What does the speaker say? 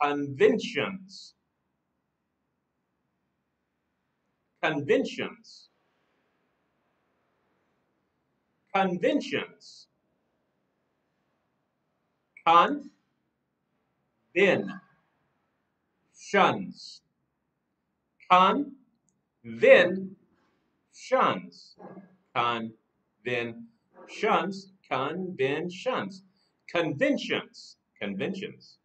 conventions, conventions, conventions, con, then, shuns, con, then, shuns, con, then, shuns, conventions, conventions, conventions.